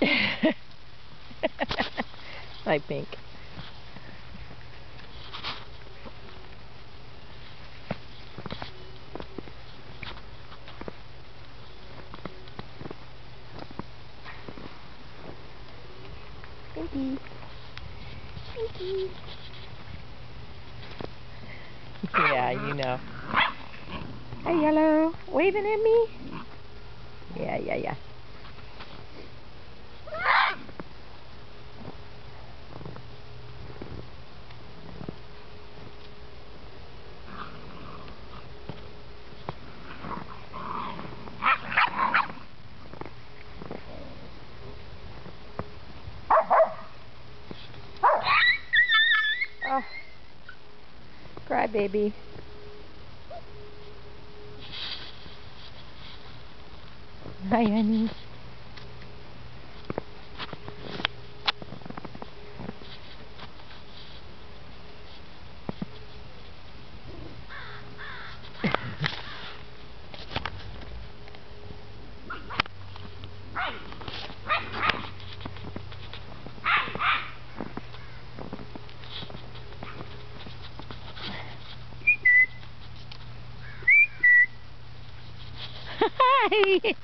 Hi. Pinky. Pinky. yeah, you know. Hey, Yellow. Waving at me? Yeah, yeah, yeah. Cry baby. Hi, honey. Hi.